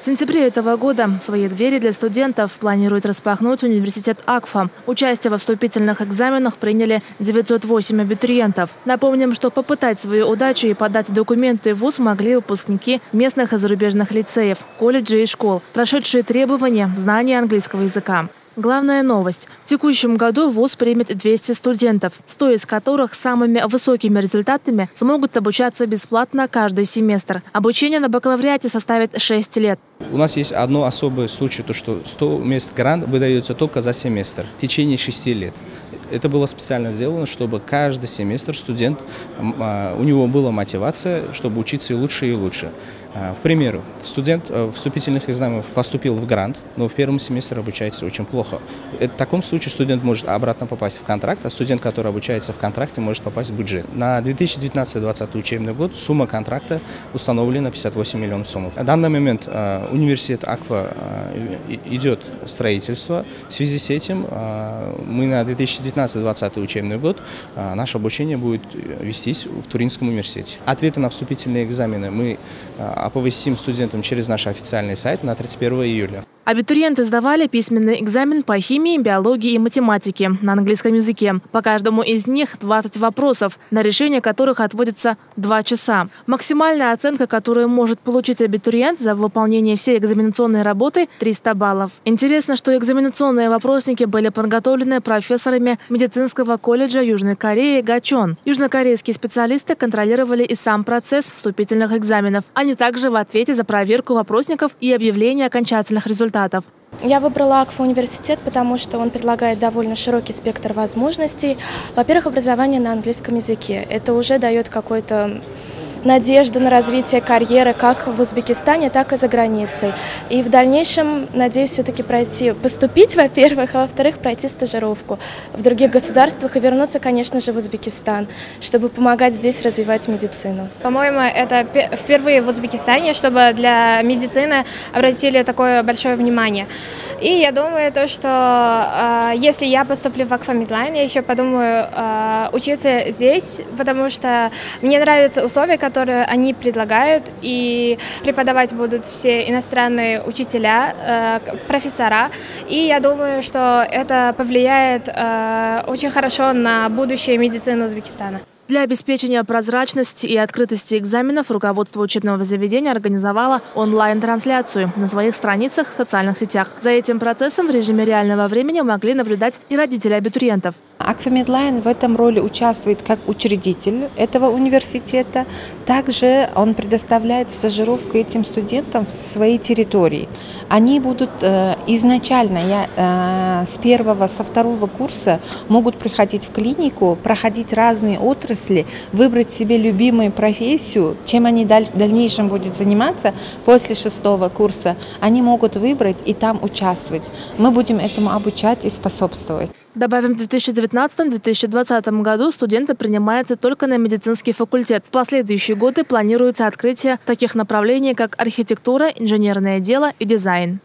В сентябре этого года свои двери для студентов планирует распахнуть университет АКФА. Участие во вступительных экзаменах приняли 908 абитуриентов. Напомним, что попытать свою удачу и подать документы в ВУЗ могли выпускники местных и зарубежных лицеев, колледжей и школ, прошедшие требования знания английского языка. Главная новость. В текущем году ВУЗ примет 200 студентов, 100 из которых самыми высокими результатами смогут обучаться бесплатно каждый семестр. Обучение на бакалавриате составит 6 лет. У нас есть одно особый случай, то что 100 мест грант выдается только за семестр в течение 6 лет. Это было специально сделано, чтобы каждый семестр студент, а, у него была мотивация, чтобы учиться и лучше, и лучше. А, к примеру, студент э, вступительных экзаменов поступил в грант, но в первом семестре обучается очень плохо. В таком случае студент может обратно попасть в контракт, а студент, который обучается в контракте, может попасть в бюджет. На 2019-2020 учебный год сумма контракта установлена 58 миллионов сомов. На данный момент э, университет Аква э, идет строительство. В связи с этим мы на 2019-2020 учебный год наше обучение будет вестись в Туринском университете. Ответы на вступительные экзамены мы оповестим студентам через наш официальный сайт на 31 июля. Абитуриенты сдавали письменный экзамен по химии, биологии и математике на английском языке. По каждому из них 20 вопросов, на решение которых отводится 2 часа. Максимальная оценка, которую может получить абитуриент за выполнение всей экзаменационной работы – 300 баллов. Интересно, что экзаменационные вопросники были подготовлены профессорами медицинского колледжа Южной Кореи Гачон. Южнокорейские специалисты контролировали и сам процесс вступительных экзаменов. Они также в ответе за проверку вопросников и объявление окончательных результатов результатов. Я выбрала АКФА университет, потому что он предлагает довольно широкий спектр возможностей. Во-первых, образование на английском языке. Это уже дает какой-то надежду на развитие карьеры как в Узбекистане, так и за границей. И в дальнейшем, надеюсь, все-таки пройти, поступить, во-первых, а во-вторых, пройти стажировку в других государствах и вернуться, конечно же, в Узбекистан, чтобы помогать здесь развивать медицину. По-моему, это впервые в Узбекистане, чтобы для медицины обратили такое большое внимание. И я думаю, то, что э, если я поступлю в Аквамедлайн, я еще подумаю э, учиться здесь, потому что мне нравятся условия, которые они предлагают, и преподавать будут все иностранные учителя, э, профессора. И я думаю, что это повлияет э, очень хорошо на будущее медицины Узбекистана. Для обеспечения прозрачности и открытости экзаменов руководство учебного заведения организовало онлайн-трансляцию на своих страницах в социальных сетях. За этим процессом в режиме реального времени могли наблюдать и родители абитуриентов. Akfa Medline в этом роли участвует как учредитель этого университета. Также он предоставляет стажировку этим студентам в своей территории. Они будут э, изначально, я, э, с первого, со второго курса могут приходить в клинику, проходить разные отрасли, выбрать себе любимую профессию, чем они в дальнейшем будут заниматься после шестого курса. Они могут выбрать и там участвовать. Мы будем этому обучать и способствовать. Добавим, в 2019-2020 году студенты принимаются только на медицинский факультет. В последующие годы планируется открытие таких направлений, как архитектура, инженерное дело и дизайн.